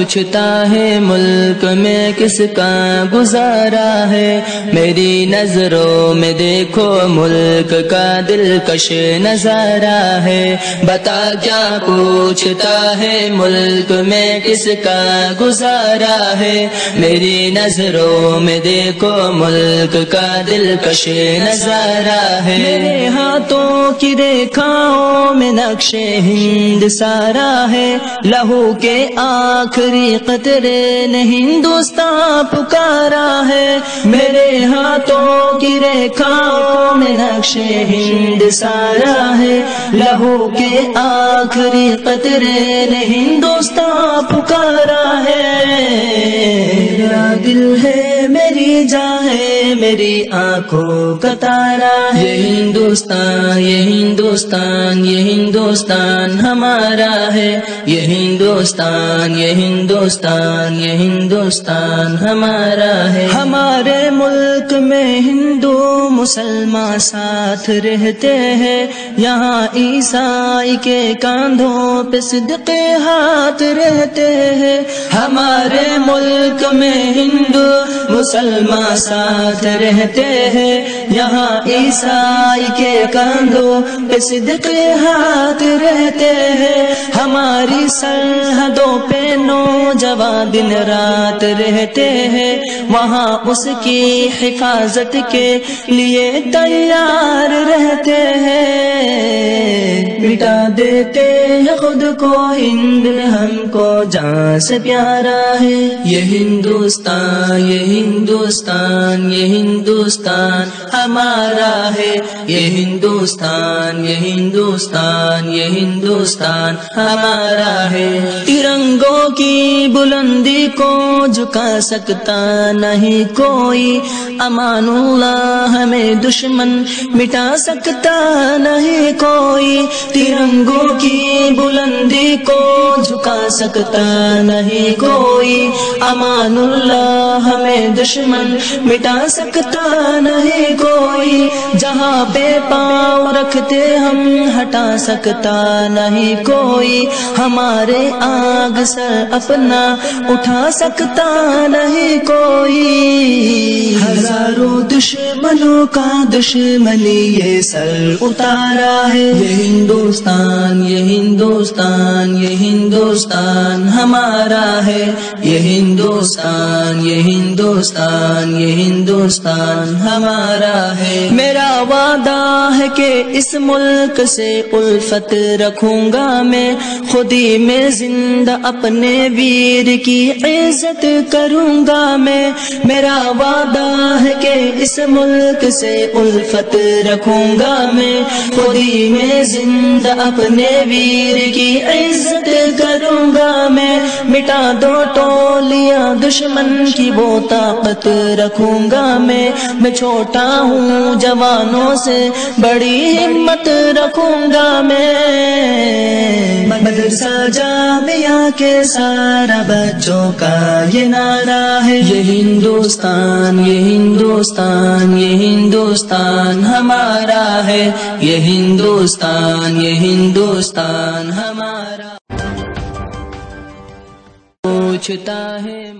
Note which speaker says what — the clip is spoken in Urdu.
Speaker 1: پوچھتا ہے ملک میں کس کا گزارا ہے میری نظروں میں دیکھو ملک کا دلکش نظارہ ہے۔ بتا کیا پوچھتا ہے ملک میں کس کا گزارا ہے۔ میری نظروں میں دیکھو ملک کا دلکش نظارہ ہے۔ میرے ہاتھوں کی ریکھاؤں میں نقش ہند سارا ہے۔ لہو کے آخری قطرے نے ہندوستان پکارا ہے میرے ہاتھوں کی ریکھاؤں میں نقش ہند سارا ہے لہو کے آخری قطرے نے ہندوستان پکارا ہے میرا دل ہے میری جان ہے میری آنکھوں کا تارا ہے یہ ہندوستان یہ ہندوستان یہ ہندوستان ہمارا ہے یہ ہندوستان یہ ہندوستان یہ ہندوستان ہمارا ہے ہمارے ملک میں ہندو مسلمان ساتھ رہتے ہیں۔ یہاں عیسائی کے کاندھوں پہ صدق ہاتھ رہتے ہیں۔ ہمارے ملک میں ہندو مسلمان ساتھ رہتے ہیں۔ یہاں عیسائی کے کاندھوں پہ صدق ہاتھ رہتے ہیں۔ ہماری سرحدوں پہ نوجوان دن رات رہتے ہیں۔ وہاں اس کی حفاظت کے لیے تیار رہتے ہیں۔ مٹا دیتے ہیں خود کو، ہند ہم کو۔ جان سے پیارا ہے، یہ ہندوستان یہ ہندوستان یہ ہندوستان ہمارا ہے۔ یہ ہندوستان یہ ہندوستان یہ ہندوستان ہمارا ہے۔ ترنگوں کی بلندی کو جھکا سکتا نہیں کوئی؟ امان اللہ ہمیں دشمن مٹا سکتا نہیں کوئی؟ ترنگوں کی بلندی کو جھکا سکتا نہیں کوئی؟ امان اللہ ہمیں دشمن مٹا سکتا نہیں کوئی؟ جہاں پہ پاؤں رکھتے ہم ہٹا سکتا نہیں کوئی؟ ہمارے آگ سر اپنا اٹھا سکتا نہیں کوئی۔ ہزاروں دشمنوں کا دشمنی یہ سر اتارا ہے۔ یہ ہندوستان یہ ہندوستان یہ ہندوستان ہمارا ہے۔ یہ ہندوستان یہ ہندوستان یہ ہندوستان ہمارا ہے۔ میرا وعدہ ہے کہ اس ملک سے الفت رکھوں گا میں۔ خودی میں زندہ اپنے ویر کی عزت کروں گا میں۔ میرا وعدہ ہے کہ اس ملک سے الفت رکھوں گا میں خودی میں زندہ اپنے ویر کی عزت کروں گا میں مٹا دو ٹولیاں دشمن کی وہ طاقت رکھوں گا میں میں چھوٹا ہوں جوانوں سے بڑی ہمت رکھوں گا میں مدرسہ جامعہ کے سارا بچوں کا یہ نعرہ ہے۔ یہ ہندوستان یہ ہندوستان یہ ہندوستان ہمارا ہے۔ یہ ہندوستان یہ ہندوستان ہمارا۔ پوچھتا ہے